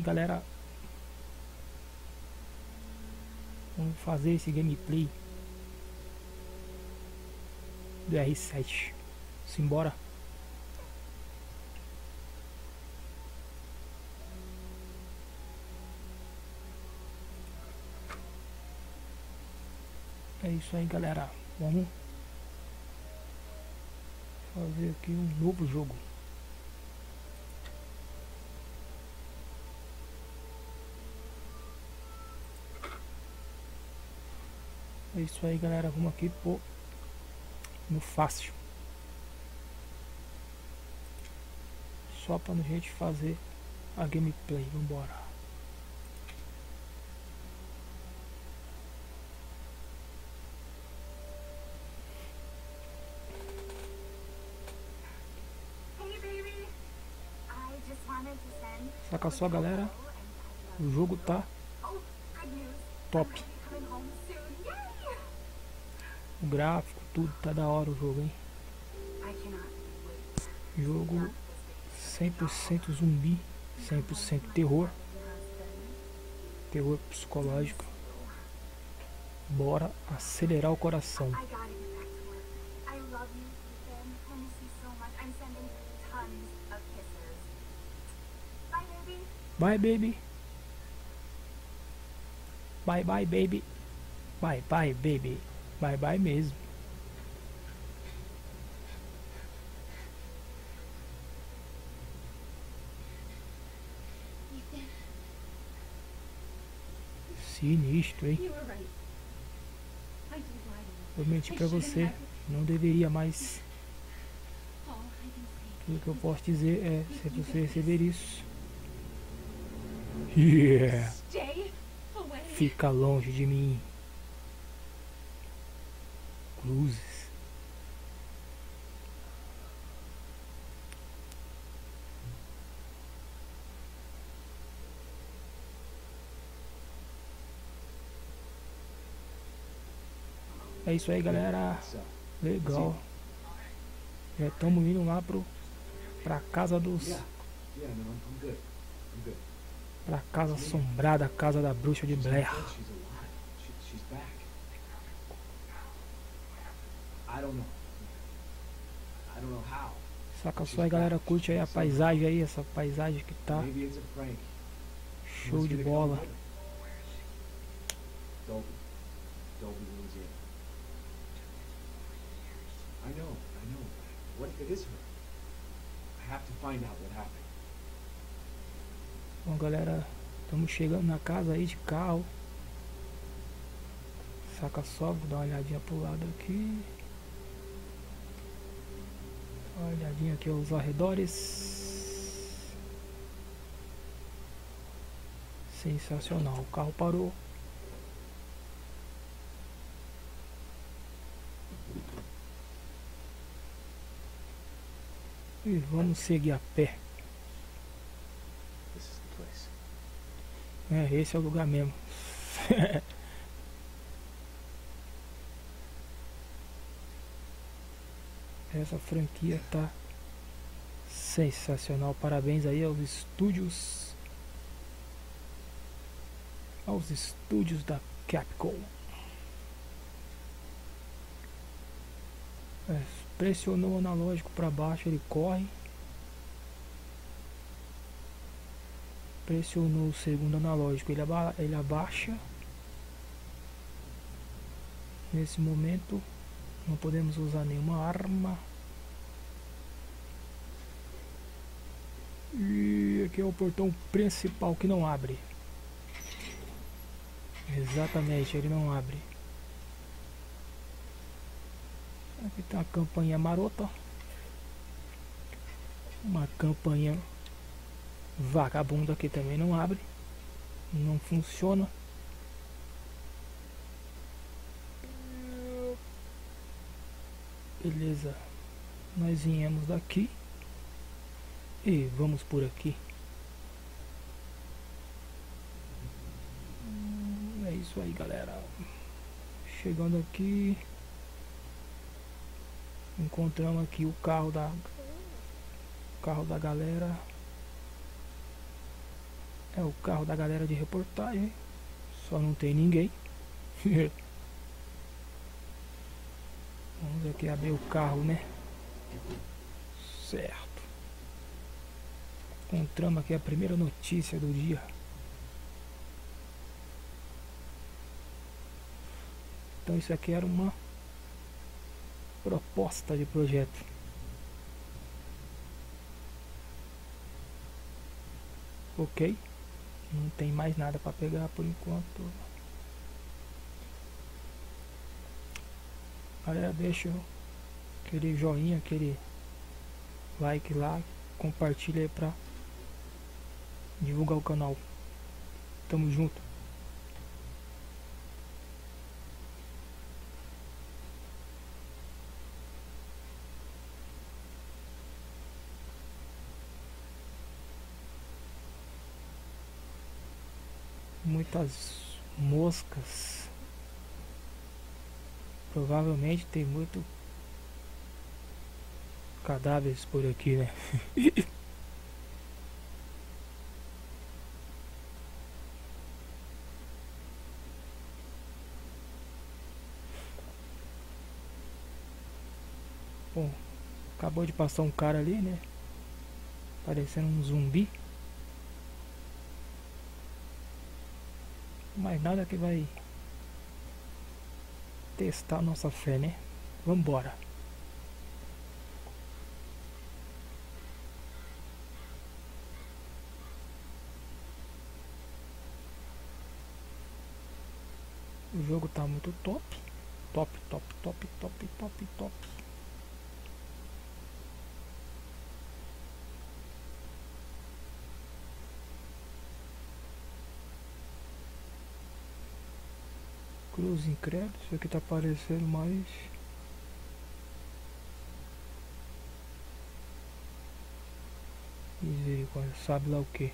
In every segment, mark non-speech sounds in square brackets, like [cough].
Aí galera, vamos fazer esse gameplay do R7. Simbora. É isso aí galera, vamos fazer aqui um novo jogo. É isso aí galera, vamos aqui pô no fácil. Só para a gente fazer a gameplay, vambora. Saca só galera, o jogo tá top. O gráfico, tudo tá da hora o jogo, hein? Jogo 100% zumbi, 100% terror. Terror psicológico. Bora acelerar o coração. Bye, baby. Bye, bye, baby. Bye, bye, baby. Bye, bye mesmo. Sinistro, hein? Eu menti pra você. Não deveria mais. Tudo que eu posso dizer é se você receber isso. Yeah. Fica longe de mim. Cruzes. É isso aí galera. Legal. Já estamos indo lá pro pra casa dos pra casa assombrada, casa da bruxa de Blair. Saca só aí galera, curte aí a paisagem aí, essa paisagem que tá show de bola. I know, I know. What if it is her? I have to find out what happened. Bom galera, estamos chegando na casa aí de carro. Saca só, vou dar uma olhadinha pro lado aqui. Uma olhadinha aqui aos arredores. Sensacional, o carro parou. E vamos seguir a pé. É, esse é o lugar mesmo. [laughs] Essa franquia tá sensacional. Parabéns aí aos estúdios. Aos estúdios da Capcom. É, pressionou o analógico para baixo, ele corre. pressionou o segundo analógico, ele, aba ele abaixa. Nesse momento não podemos usar nenhuma arma. E aqui é o portão principal que não abre. Exatamente, ele não abre. Aqui tem uma campanha marota. Uma campanha Vagabundo aqui também não abre. Não funciona. Beleza. Nós viemos daqui. E vamos por aqui. Hum, é isso aí, galera. Chegando aqui. Encontramos aqui o carro da... O carro da galera. É o carro da galera de reportagem. Só não tem ninguém. [laughs] Vamos aqui abrir o carro, né? Certo. Encontramos aqui a primeira notícia do dia. Então isso aqui era uma proposta de projeto. Ok. Não tem mais nada para pegar por enquanto. Galera, deixa aquele joinha, aquele like lá, compartilha aí pra divulgar o canal. Tamo junto. muitas moscas. Provavelmente tem muito cadáveres por aqui, né? [laughs] Bom, acabou de passar um cara ali, né? Parecendo um zumbi. Mas nada que vai testar nossa fé, né? Vambora. O jogo tá muito top. Top, top, top, top, top, top. Cruz incrédulo, isso aqui tá aparecendo mais. Misericórdia, sabe lá o que?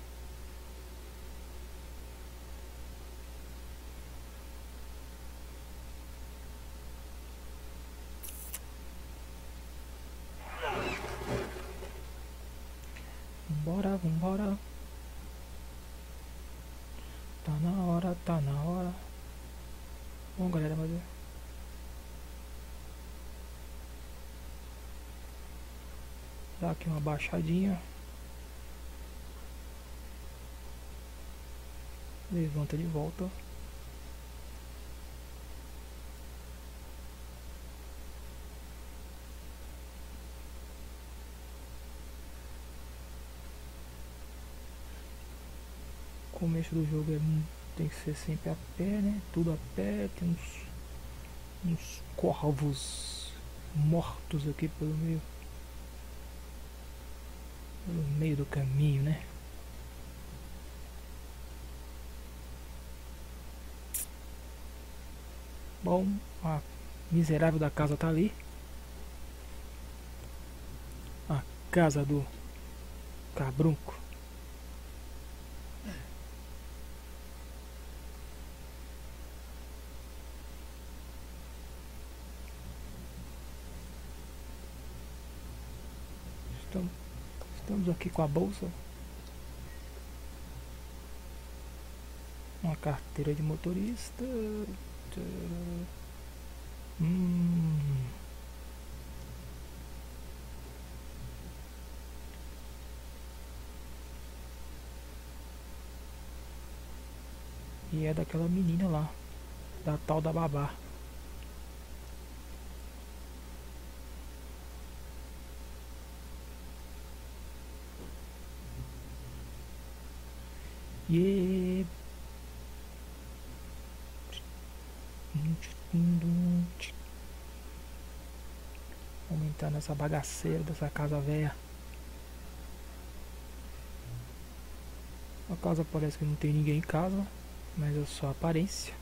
Vambora, vambora. Tá na hora, tá na hora. Bom galera, mas. Dá aqui uma baixadinha. Levanta de volta. O começo do jogo é tem que ser sempre a pé, né? Tudo a pé, tem uns, uns corvos mortos aqui pelo meio. Pelo meio do caminho, né? Bom, a miserável da casa tá ali. A casa do cabrunco. Estamos, estamos aqui com a bolsa. Uma carteira de motorista. Hum. E é daquela menina lá, da tal da babá. Yeah. Aumentar nessa bagaceira dessa casa velha. A casa parece que não tem ninguém em casa, mas é só aparência.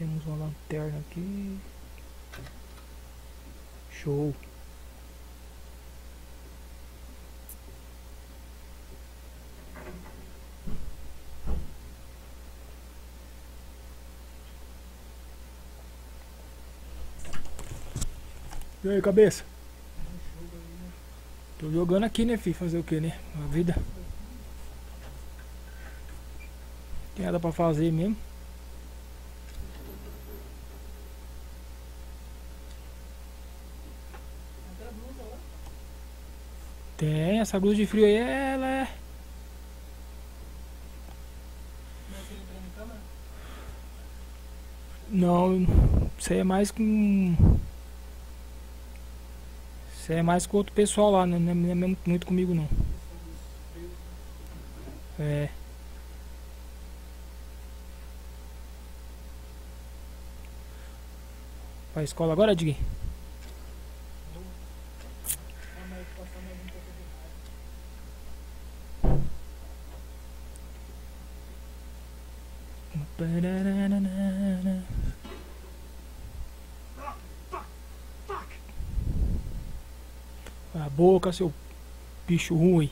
Temos uma lanterna aqui. Show. E aí, cabeça? Tô jogando aqui, né, filho? Fazer o que, né? A vida. Tem nada pra fazer mesmo. Tem, essa blusa de frio aí, ela é. Não, isso aí é mais com. Isso aí é mais com outro pessoal lá, não é, não é mesmo muito comigo não. É. Pra escola agora, Diguinho? A boca, seu bicho ruim.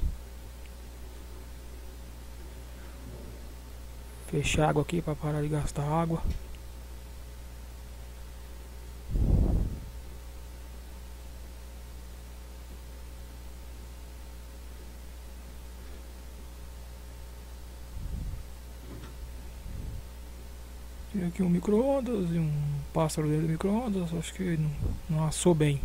Fechar água aqui para parar de gastar água. Tem aqui um micro-ondas e um pássaro dentro do micro-ondas. Acho que não, não assou bem.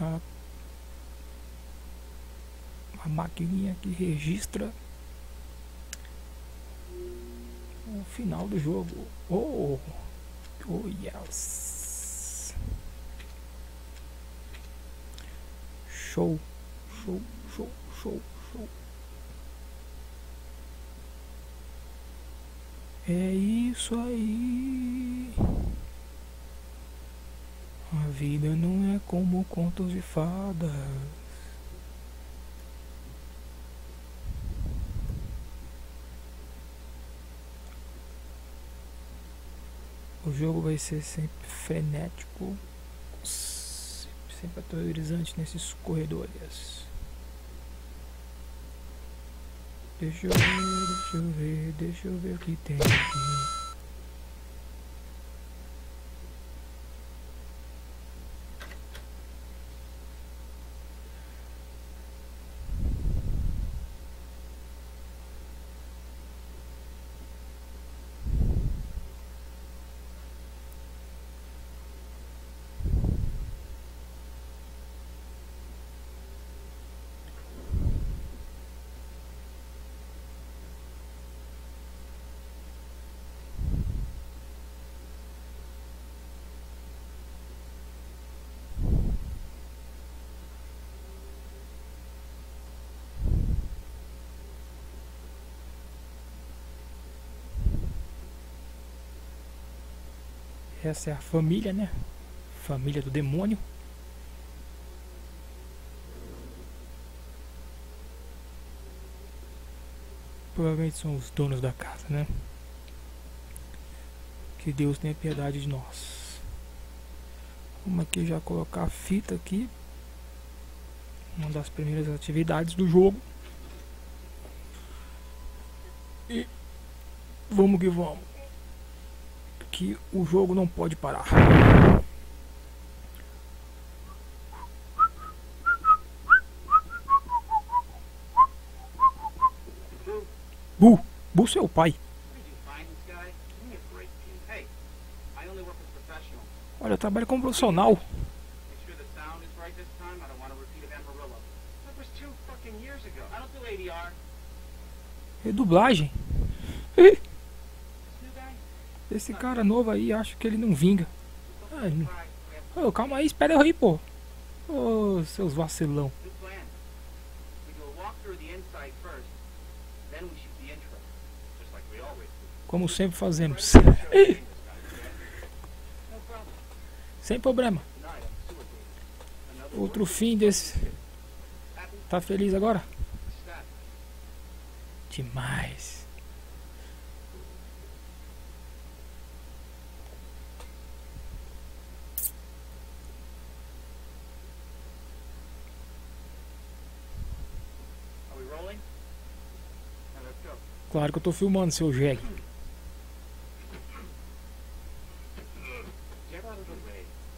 A, a maquininha que registra o final do jogo. Oh, oh yes. Show, show, show, show, show. É isso aí. A vida não é como contos de fadas. O jogo vai ser sempre frenético, sempre aterrorizante nesses corredores. Deixa eu ver, deixa eu ver, deixa eu ver o que tem aqui. Essa é a família, né? Família do demônio. Provavelmente são os donos da casa, né? Que Deus tenha piedade de nós. Vamos aqui já colocar a fita aqui. Uma das primeiras atividades do jogo. E vamos que vamos que o jogo não pode parar. Bu, Bu seu pai. Olha, eu trabalho como profissional. É dublagem. [laughs] Esse cara novo aí, acho que ele não vinga. Ai. Ô, calma aí, espera eu aí, pô. Ô, seus vacilão. Como sempre fazemos. Sem problema. Outro fim desse. Tá feliz agora? Demais. Claro que eu tô filmando, seu jegue.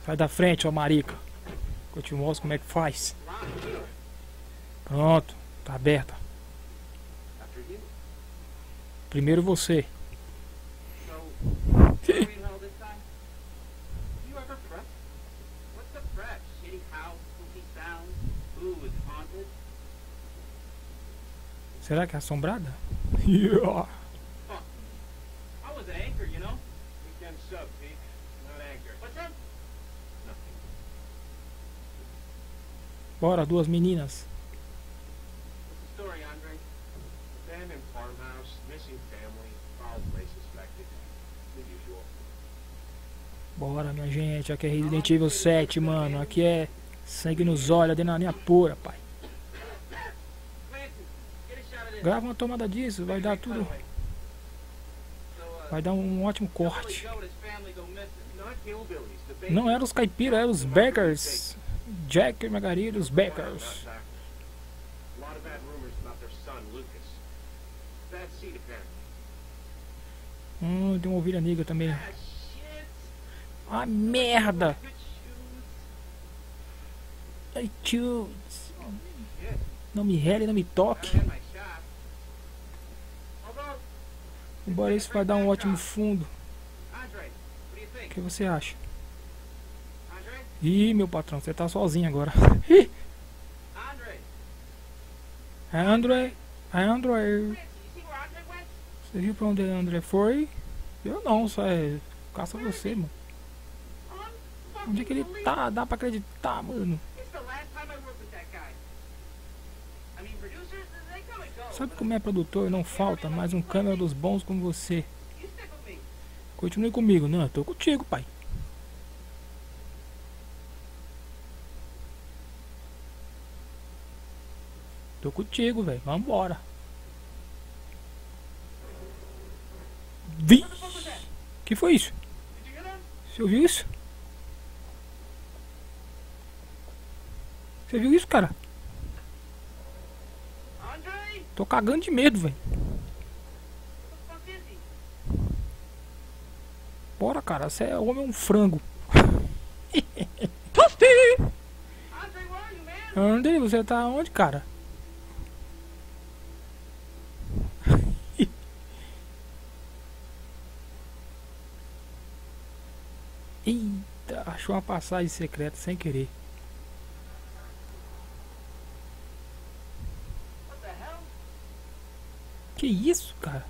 Sai da frente, ó marica. Que eu te mostro como é que faz. Ron, Pronto, tá aberta. Primeiro você. [laughs] Será que é assombrada? [laughs] Yeah. I was an anchor, you know? Weekend sub, Pete. Not anchor. What's that? Nothing. Bora, duas meninas. What's the story, Andre? Abandoned farmhouse, missing family, foul play suspected. The usual. Bora, minha gente. Aqui é Resident Evil 7, mano. Aqui é sangue nos olhos, adrenalina pura, pai. Grava uma tomada disso, vai dar tudo. Vai dar um ótimo corte. Não eram os caipiras, eram os Beckers. Jack e Margarida, os Beckers. Hum, tem uma ovelha negra também. Ah, merda! Yeah, Não me rele, não me toque. Embora isso vai dar um ótimo fundo. O que você acha? Ih, meu patrão, você tá sozinho agora. [laughs] É André. É André. Você viu pra onde André foi? Eu não, só é. Caça você, mano. Onde é que ele tá? Dá pra acreditar, mano. Sabe como é produtor? Não falta mais um câmera dos bons como você. Continue comigo. Não, eu tô contigo, pai. Tô contigo, velho. Vambora. Vi. Que foi isso? Você ouviu isso? Você viu isso, cara? Tô cagando de medo, velho. Bora, cara. Você é homem é um frango. [laughs] Man? André, você tá onde, cara? [laughs] Eita, achou uma passagem secreta sem querer. What the hell? Que isso, cara?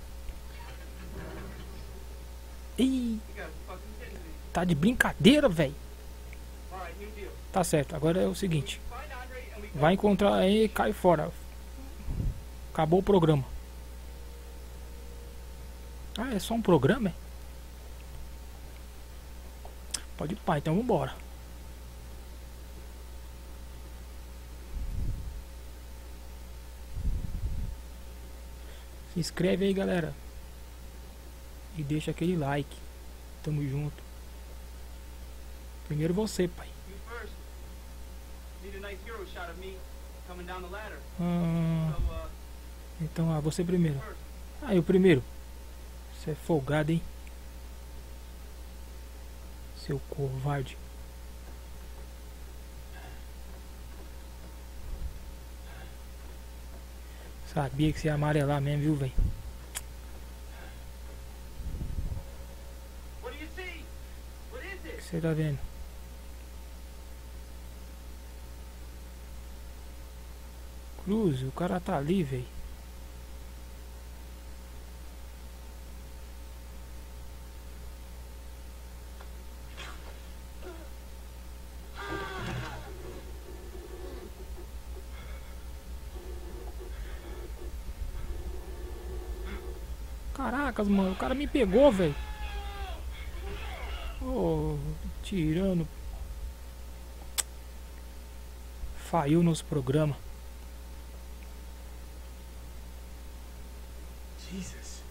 Ih, tá de brincadeira, velho. Tá certo, agora é o seguinte. Vai encontrar aí e cai fora. Acabou o programa. Ah, é só um programa, é? Pode ir pá, então vambora. Se inscreve aí, galera. E deixa aquele like. Tamo junto. Primeiro você, pai. Ah, uh, então, ah, você primeiro. Ah, eu primeiro. Você é folgado, hein? Seu covarde. Sabia que você ia amarelar mesmo, viu, velho? O que você tá vendo? Cruz, o cara tá ali, velho. Caracas, mano, o cara me pegou, velho. Ô, tirando. Falhou nosso programa. Jesus.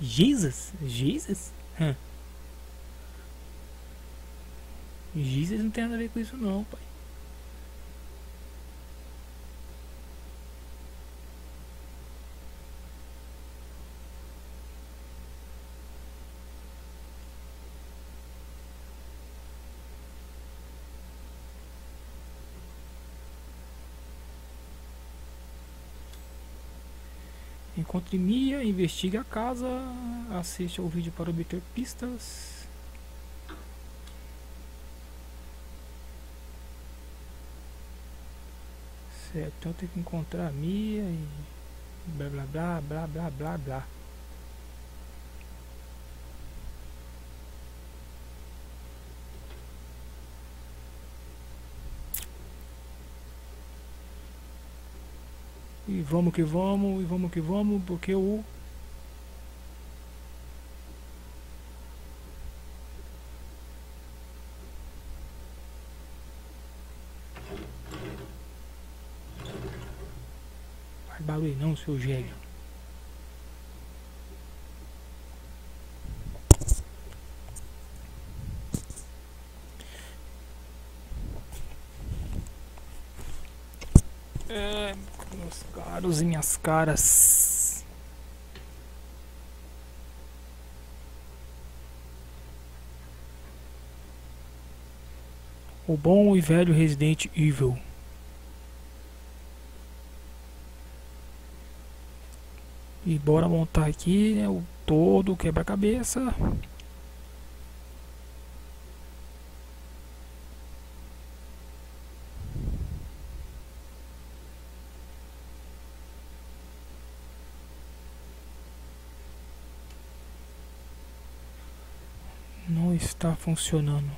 Jesus? Jesus? Hã. Jesus não tem nada a ver com isso não, pai. Encontre Mia, investigue a casa, assiste ao vídeo para obter pistas. Certo, então tem que encontrar a Mia e blá blá blá blá blá blá blá. Vamos que vamos, e vamos que vamos, porque o Faz barulho não, seu gênio. É, e minhas caras. O bom e velho Resident Evil. E bora montar aqui né, o todo quebra-cabeça. Não está funcionando.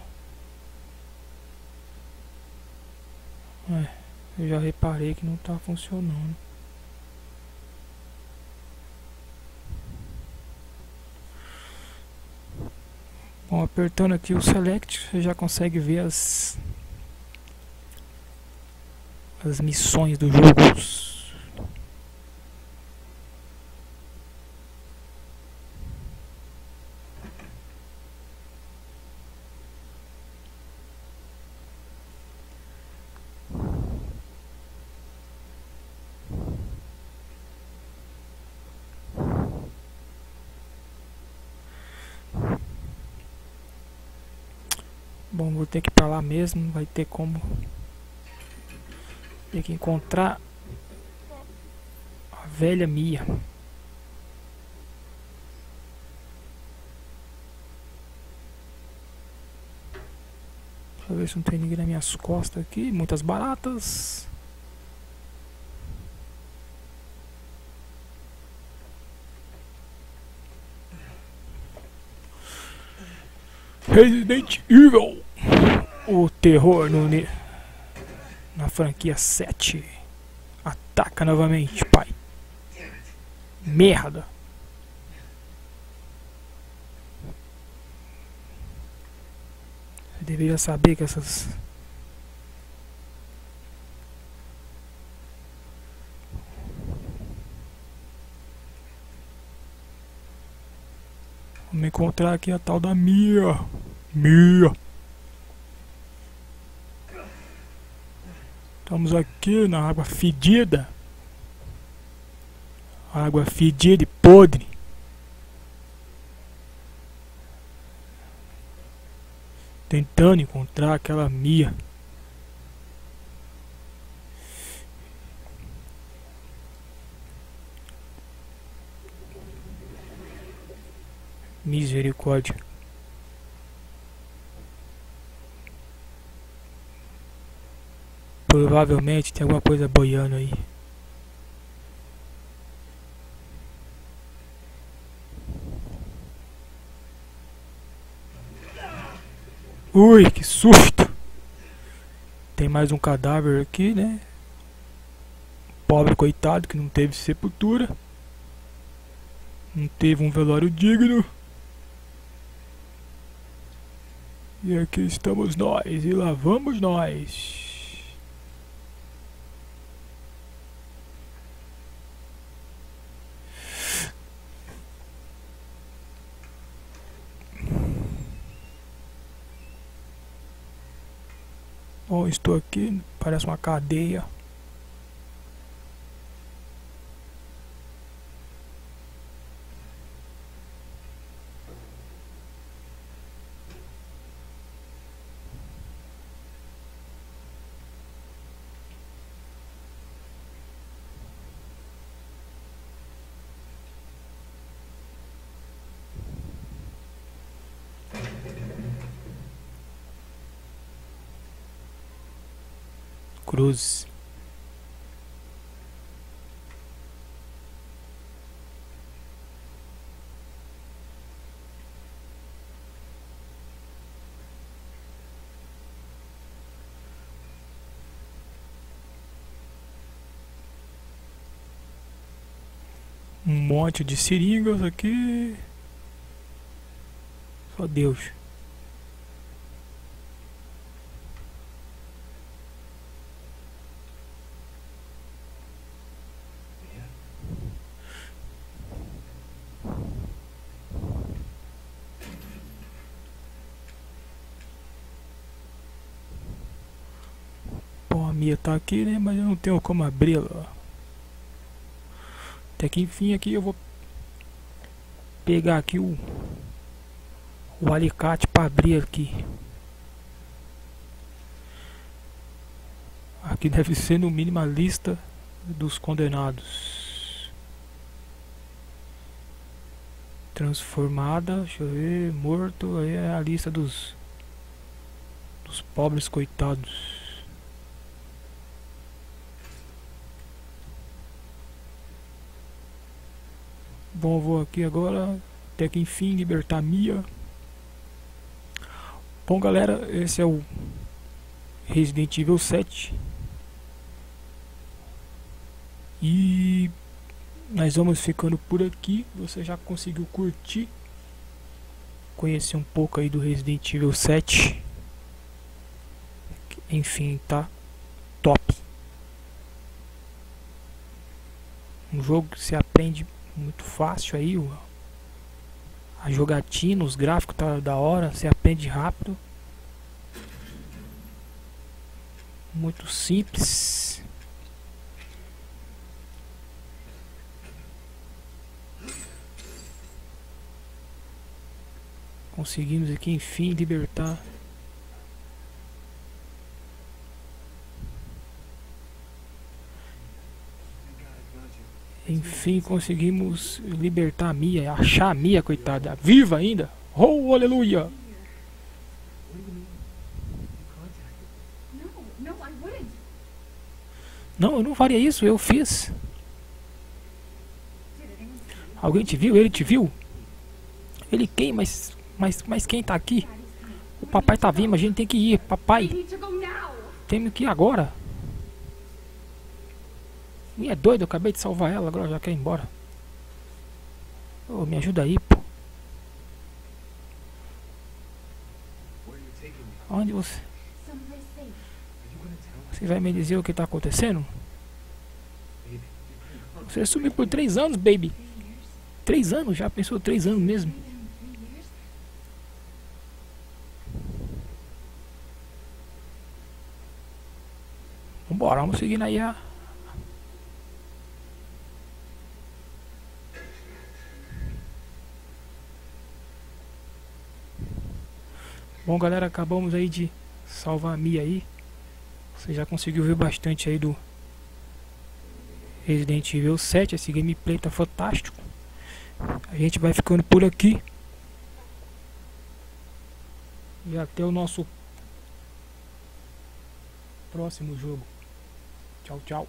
É, eu já reparei que não está funcionando. Bom, apertando aqui o select, você já consegue ver as as missões do jogo. Bom, vou ter que ir pra lá mesmo, vai ter como. Tem que encontrar a velha Mia. Pra ver se não tem ninguém nas minhas costas aqui. Muitas baratas. Resident Evil. O terror no, na franquia 7. Ataca novamente, pai. Merda. Você deveria saber que essas. Vamos encontrar aqui a tal da Mia. Mia. Estamos aqui na água fedida. Água fedida e podre. Tentando encontrar aquela Mia. Misericórdia. Provavelmente tem alguma coisa boiando aí. Ui, que susto! Tem mais um cadáver aqui, né? pobre coitado que não teve sepultura. Não teve um velório digno. E aqui estamos nós, e lá vamos nós. Estou aqui, parece uma cadeia. Cruz. Um monte de seringas aqui. Só Deus. Bom, a minha tá aqui, né? Mas eu não tenho como abri-la. Até que enfim aqui eu vou pegar aqui o, o alicate para abrir aqui. Aqui deve ser no mínimo a lista dos condenados. Transformada, deixa eu ver, morto, aí é a lista dos dos pobres coitados. Bom, vou aqui agora, até que enfim libertar Mia. Bom galera, esse é o Resident Evil 7. E nós vamos ficando por aqui. Você já conseguiu curtir, conhecer um pouco aí do Resident Evil 7. Enfim, tá top. Um jogo que se aprende muito fácil aí. A jogatina, os gráficos tá da hora, você aprende rápido. Muito simples. Conseguimos aqui enfim libertar Enfim, conseguimos libertar a Mia, achar a Mia, coitada, viva ainda. Oh, aleluia! Não, eu não faria isso, eu fiz. Alguém te viu? Ele te viu? Ele quem? Mas, mas, mas quem tá aqui? O papai tá vindo, a gente tem que ir. Papai, temos que ir agora. Me é doido, eu acabei de salvar ela, agora já quer ir embora. Oh, me ajuda aí, pô. Onde você? Você vai me dizer o que está acontecendo? Você sumiu por três anos, baby. Três anos? Já pensou três anos mesmo? Vambora, vamos seguindo aí a Bom galera, acabamos aí de salvar a Mia aí. Você já conseguiu ver bastante aí do Resident Evil 7. Esse gameplay tá fantástico. A gente vai ficando por aqui. E até o nosso próximo jogo. Tchau, tchau.